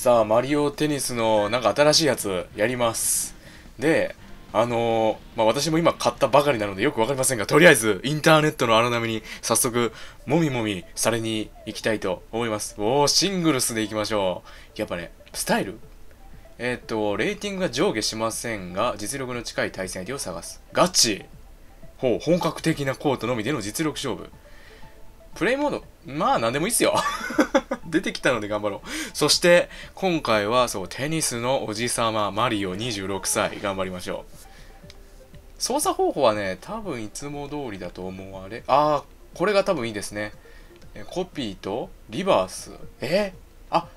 さあ、マリオテニスのなんか新しいやつやります。で、あのーまあ、私も今買ったばかりなのでよくわかりませんが、とりあえずインターネットの荒波に早速、もみもみされに行きたいと思います。おー、シングルスで行きましょう。やっぱね、スタイル？えっ、と、レーティングが上下しませんが、実力の近い対戦相手を探す。ガチほう、本格的なコートのみでの実力勝負。プレイモード、まあ何でもいいっすよ。出てきたので頑張ろう。そして、今回はそう、テニスのおじさま、マリオ26歳、頑張りましょう。操作方法はね、多分いつも通りだと思われ、ああ、これが多分いいですね。コピーとリバース。えあ、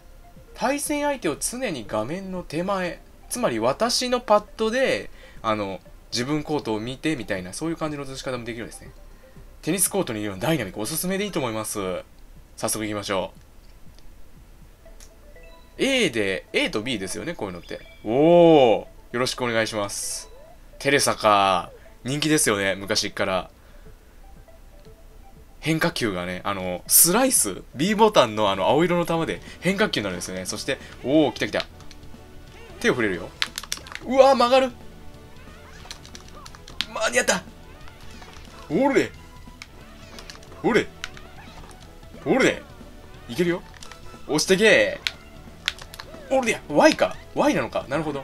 対戦相手を常に画面の手前。つまり私のパッドで、あの、自分コートを見てみたいな、そういう感じの映し方もできるんですね。テニスコートにいるようなダイナミックおすすめでいいと思います。早速行きましょう。A で、A と B ですよね、こういうのって。おおよろしくお願いします。テレサか。人気ですよね、昔っから。変化球がね、あの、スライス、B ボタンのあの青色の球で変化球になるんですよね。そして、おお来た来た。手を触れるよ。うわ曲がる間に合ったおれおれおれいけるよ押してけおれや Y か。Y なのか。なるほど。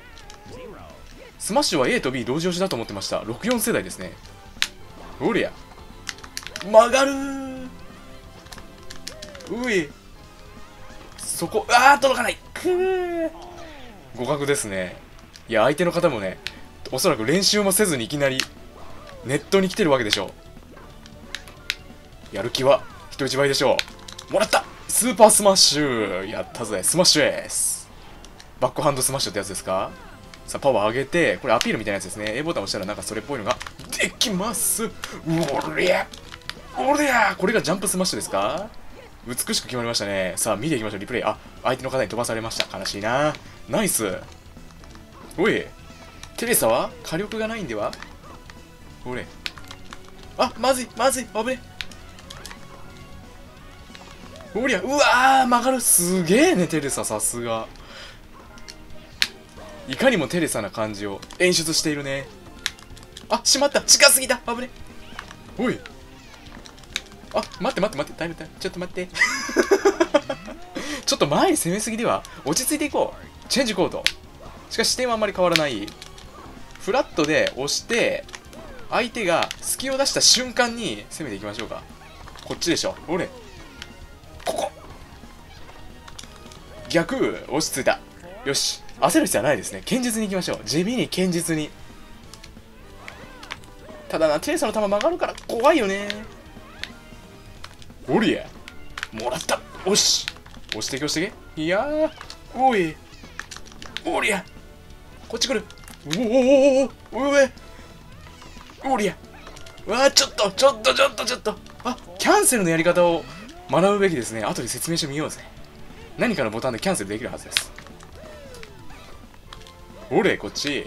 スマッシュは A と B 同時押しだと思ってました。64世代ですね。おれや曲がるうい。そこあー届かない。くー。互角ですね。いや相手の方もねおそらく練習もせずにいきなりネットに来てるわけでしょう。やる気は人一倍でしょう。もらった。スーパースマッシュ。やったぜ。スマッシュですバックハンドスマッシュってやつですか？さあパワー上げてこれアピールみたいなやつですね。A ボタン押したらなんかそれっぽいのができます。おりゃおりゃこれがジャンプスマッシュですか？美しく決まりましたね。さあ見ていきましょうリプレイ。あ相手の方に飛ばされました。悲しいな。ナイス。おいテレサは？火力がないんでは？おれ。あまずいまずい危ね。おりゃうわー曲がる。すげえねテレサさすが。いかにもテレサな感じを演出しているね。あしまった。近すぎた。危ね。おい。あ待って待って待って。タイムタイムちょっと待って。ちょっと前に攻めすぎでは。落ち着いていこう。チェンジコード。しかし視点はあんまり変わらない。フラットで押して相手が隙を出した瞬間に攻めていきましょうか。こっちでしょ。俺ここ。逆。落ち着いた。よし。焦る必要はないですね。堅実にいきましょう。地味に堅実に。ただなテレサの球曲がるから怖いよね。おりや。もらった。おし。押してけ押してけ。いやー。おい。おりや。こっち来る。おおおおおおえおりや。うわーちょっとちょっとちょっとちょっと。あキャンセルのやり方を学ぶべきですね。後で説明書見ようぜ。何かのボタンでキャンセルできるはずです。おれこっち。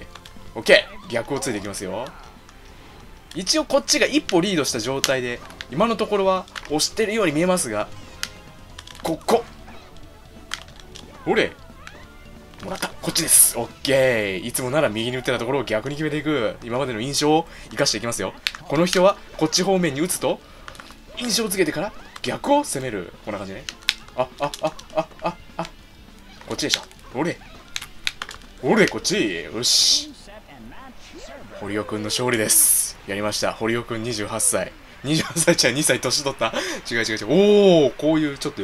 オッケー。逆をついていきますよ。一応こっちが一歩リードした状態で今のところは押してるように見えますがここ。おれもらった。こっちです。オッケー。いつもなら右に打ってたところを逆に決めていく。今までの印象を生かしていきますよ。この人はこっち方面に打つと印象をつけてから逆を攻める。こんな感じね。ああああああ。こっちでしょおれおれこっちよし。堀尾くんの勝利です。やりました。堀尾くん28歳。28歳じゃ2歳年取った。違う違う違う。おおこういうちょっと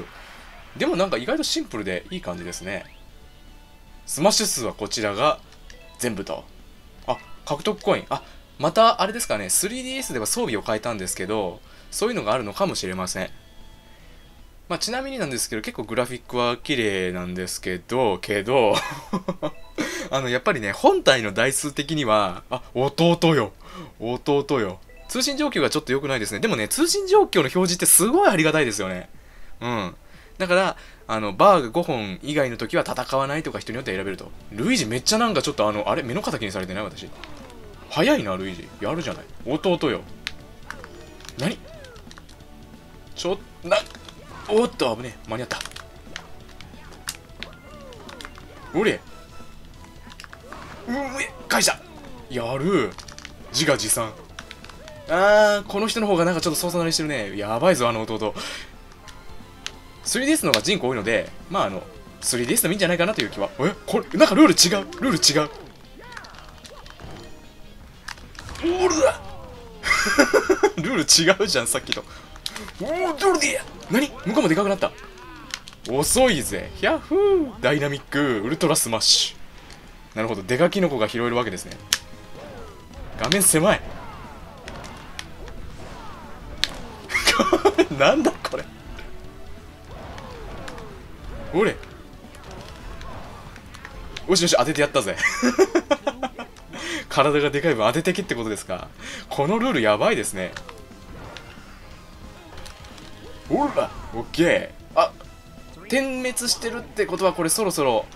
でもなんか意外とシンプルでいい感じですね。スマッシュ数はこちらが全部と。あ獲得コイン。あまたあれですかね。3DS では装備を変えたんですけどそういうのがあるのかもしれません。まあ、ちなみになんですけど結構グラフィックは綺麗なんですけどけどあのやっぱりね本体の台数的にはあ弟よ。弟よ。通信状況がちょっと良くないですね。でもね通信状況の表示ってすごいありがたいですよね。うん。だからあのバーが5本以外の時は戦わないとか人によって選べると。ルイージめっちゃなんかちょっとあのあれ目の敵にされてない私。早いなルイージ。やるじゃない。弟よ。何？ちょなおっと危ねえ。間に合った。おれうえ返したやる。自画自賛。あーこの人の方がなんかちょっと操作慣れしてるね。やばいぞあの弟。3DS の方が人口多いのでまああの 3DS でもいいんじゃないかなという気は。え？これなんかルール違う。ルール違う。おら ルール違うじゃんさっきと。おおどれで何？向こうもでかくなった。遅いぜ。ヒャッフー。ダイナミック。ウルトラスマッシュ。なるほど。デカキノコが拾えるわけですね。画面狭い。なんだこれ。おれ。よしよし当ててやったぜ。体がでかい分当ててけってことですか。このルールやばいですね。ほらオッケー。あ点滅してるってことはこれそろそろ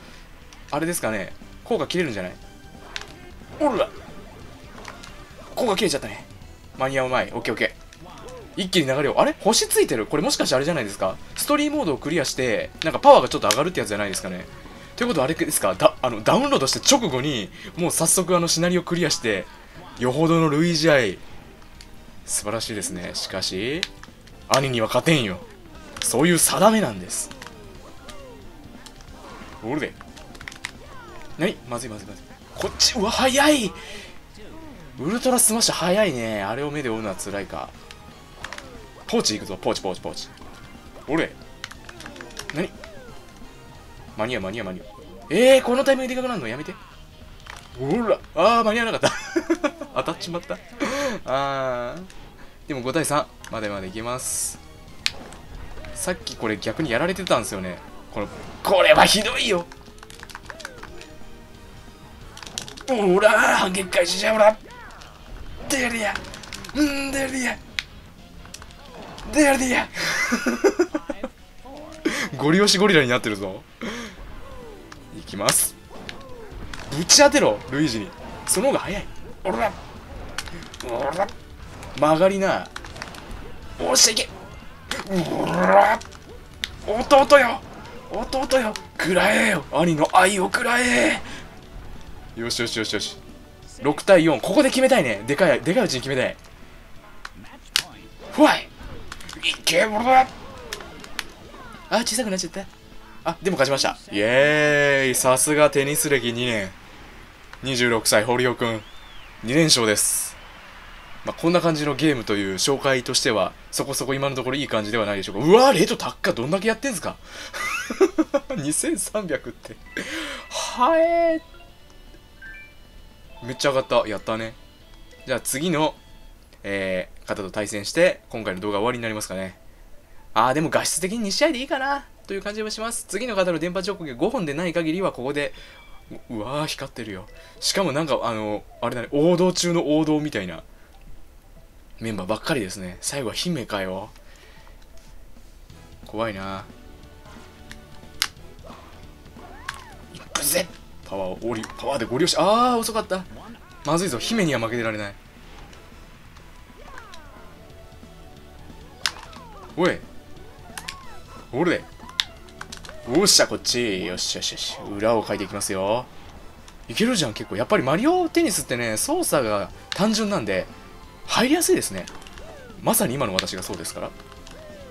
あれですかね。効果切れるんじゃない？ほら効果切れちゃったね。間に合うまい。オッケーオッケー。一気に流れを。あれ？星ついてる？これもしかしてあれじゃないですか？ストーリーモードをクリアしてなんかパワーがちょっと上がるってやつじゃないですかね？ということはあれですか？だあのダウンロードして直後にもう早速あのシナリオクリアしてよほどの類似愛素晴らしいですね。しかし兄には勝てんよ。そういう定めなんです。おるで。何まずいまずいまずい。こっちうわ早い。ウルトラスマッシュ早いね。あれを目で追うのは辛いか。ポーチ行くぞ。ポーチポーチポーチ。おれ。何？間に合う間に合う間に合う。えー、このタイミングでかくなるの？やめて。ほら。あー間に合わなかった。当たっちまった。あー。でも5対3までまでいけます。さっきこれ逆にやられてたんですよね。このこれはひどいよ。ほら反撃開始じゃほら出るや。うん出るや。出るや。ゴリ押しゴリラになってるぞ。いきます。ぶち当てろルイージに。その方が早い。おらおら曲がりな。おっしゃいけおら弟よ。弟よ。食らえよ。兄の愛を食らえよしよしよしよし。6対4ここで決めたいね。でかいでかいうちに決めたい。ふわい。いけぼらあ小さくなっちゃった。あでも勝ちました。イエーイ。さすがテニス歴2年。26歳堀尾くん。2連勝です。まあ、こんな感じのゲームという紹介としてはそこそこ今のところいい感じではないでしょうか。うわーレート高っどんだけやってんすか。2300って。はえー。めっちゃ上がった。やったね。じゃあ次の、えー、方と対戦して今回の動画終わりになりますかね。あーでも画質的に2試合でいいかな。という感じはします。次の方の電波直撃5本でない限りはここでうわー光ってるよ。しかもなんかあのあれだね王道中の王道みたいなメンバーばっかりですね。最後は姫かよ。怖いな。いくぜ。パワーをりパワーでご利用しああ遅かった。まずいぞ。姫には負けてられない。おい。おれおっしゃこっち。よしよしよし。裏を書いていきますよ。いけるじゃん結構。やっぱりマリオテニスってね操作が単純なんで入りやすいですね。まさに今の私がそうですから。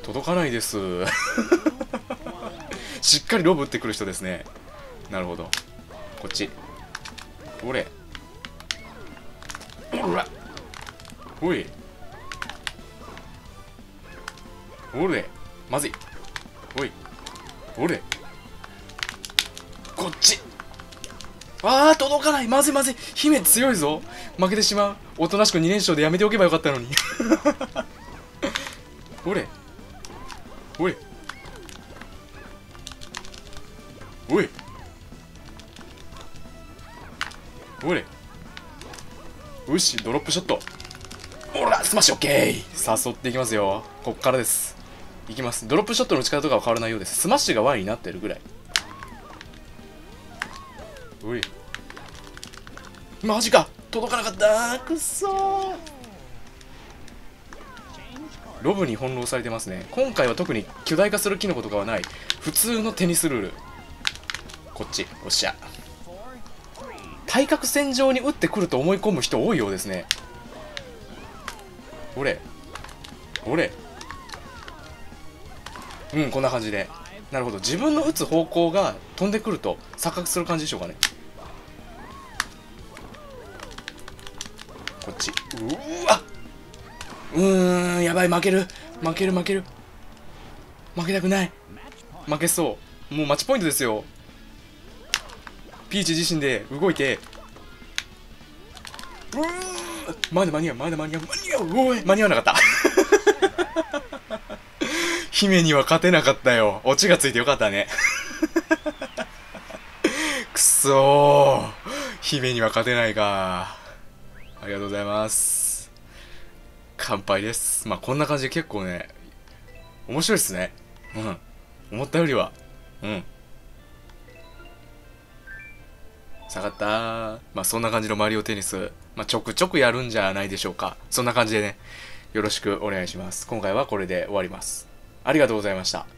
届かないです。しっかりロブ打ってくる人ですね。なるほど。こっち。おれ。おら。おい。おれ。まずい。おい。おれ。こっち。あー届かない。まずいまずい。姫強いぞ。負けてしまう。おとなしく2連勝でやめておけばよかったのに。おれ。おい。おい。おれよしドロップショット。ほらスマッシュオッケー。誘っていきますよ。こっからです。いきます。ドロップショットの打ち方とかは変わらないようです。スマッシュが Y になってるぐらい。おい。マジか。届かなかった。くっそロブに翻弄されてますね。今回は特に巨大化するキノコとかはない。普通のテニスルール。こっち。おっしゃ。対角線上に打ってくると思い込む人多いようですね。俺。俺。うんこんな感じで。なるほど。自分の打つ方向が飛んでくると錯覚する感じでしょうかね。こっち。うわ。うーんやばい。負ける。負ける負ける。負けたくない。負けそう。もうマッチポイントですよ。ピーチ自身で動いて。うー。まだ間に合うまだ間に合う間に合う。おい間に合わなかった。姫には勝てなかったよ。オチがついてよかったね。くそー。姫には勝てないか。ありがとうございます。乾杯です。まあこんな感じで結構ね面白いっすね。うん。思ったよりは。うん。下がった。ーまあそんな感じのマリオテニス、まあ、ちょくちょくやるんじゃないでしょうか。そんな感じでねよろしくお願いします。今回はこれで終わります。ありがとうございました。